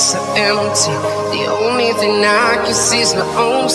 so empty. The only thing I can see is my own.